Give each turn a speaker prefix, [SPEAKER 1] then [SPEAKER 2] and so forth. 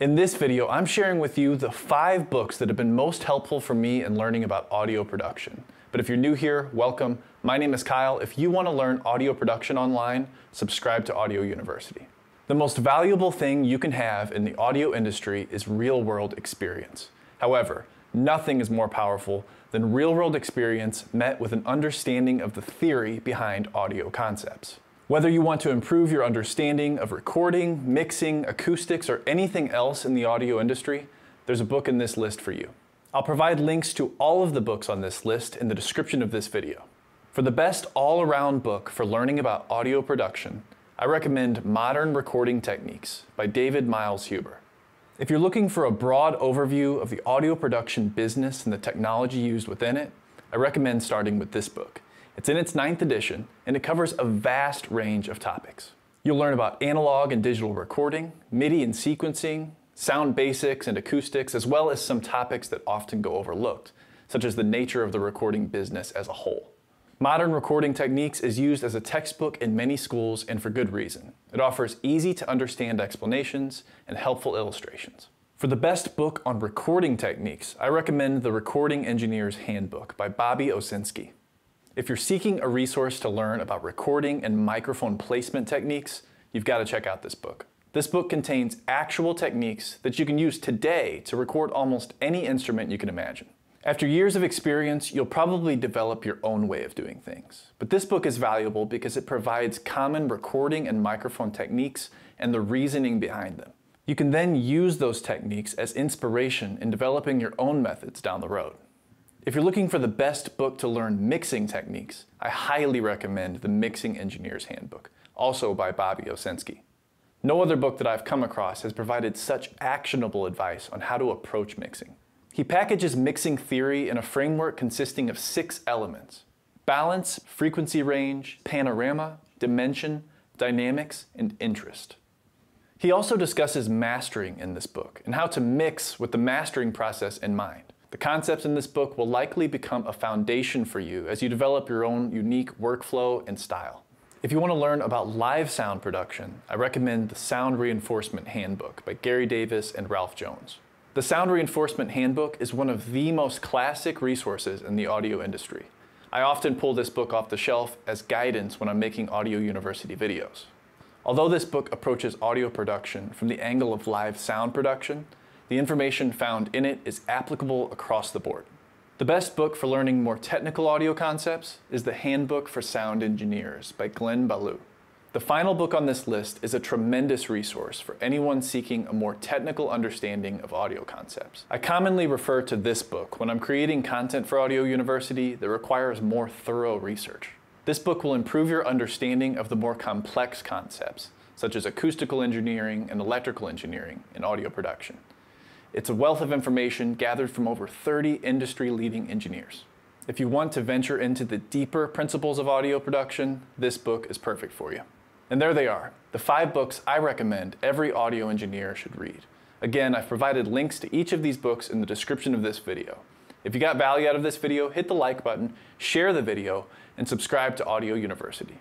[SPEAKER 1] In this video, I'm sharing with you the five books that have been most helpful for me in learning about audio production. But if you're new here, welcome. My name is Kyle. If you want to learn audio production online, subscribe to Audio University. The most valuable thing you can have in the audio industry is real world experience. However, nothing is more powerful than real world experience met with an understanding of the theory behind audio concepts. Whether you want to improve your understanding of recording, mixing, acoustics, or anything else in the audio industry, there's a book in this list for you. I'll provide links to all of the books on this list in the description of this video. For the best all-around book for learning about audio production, I recommend Modern Recording Techniques by David Miles Huber. If you're looking for a broad overview of the audio production business and the technology used within it, I recommend starting with this book. It's in its ninth edition, and it covers a vast range of topics. You'll learn about analog and digital recording, MIDI and sequencing, sound basics and acoustics, as well as some topics that often go overlooked, such as the nature of the recording business as a whole. Modern Recording Techniques is used as a textbook in many schools and for good reason. It offers easy to understand explanations and helpful illustrations. For the best book on recording techniques, I recommend The Recording Engineer's Handbook by Bobby Owsinski. If you're seeking a resource to learn about recording and microphone placement techniques, you've got to check out this book. This book contains actual techniques that you can use today to record almost any instrument you can imagine. After years of experience, you'll probably develop your own way of doing things. But this book is valuable because it provides common recording and microphone techniques and the reasoning behind them. You can then use those techniques as inspiration in developing your own methods down the road. If you're looking for the best book to learn mixing techniques, I highly recommend The Mixing Engineer's Handbook, also by Bobby Owsinski. No other book that I've come across has provided such actionable advice on how to approach mixing. He packages mixing theory in a framework consisting of six elements balance, frequency range, panorama, dimension, dynamics, and interest. He also discusses mastering in this book and how to mix with the mastering process in mind. The concepts in this book will likely become a foundation for you as you develop your own unique workflow and style. If you want to learn about live sound production, I recommend the Sound Reinforcement Handbook by Gary Davis and Ralph Jones. The Sound Reinforcement Handbook is one of the most classic resources in the audio industry. I often pull this book off the shelf as guidance when I'm making Audio University videos. Although this book approaches audio production from the angle of live sound production, the information found in it is applicable across the board. The best book for learning more technical audio concepts is The Handbook for Sound Engineers by Glen Ballou. The final book on this list is a tremendous resource for anyone seeking a more technical understanding of audio concepts. I commonly refer to this book when I'm creating content for Audio University that requires more thorough research. This book will improve your understanding of the more complex concepts, such as acoustical engineering and electrical engineering in audio production. It's a wealth of information gathered from over 30 industry leading engineers. If you want to venture into the deeper principles of audio production, this book is perfect for you. And there they are, the five books I recommend every audio engineer should read. Again, I've provided links to each of these books in the description of this video. If you got value out of this video, hit the like button, share the video, and subscribe to Audio University.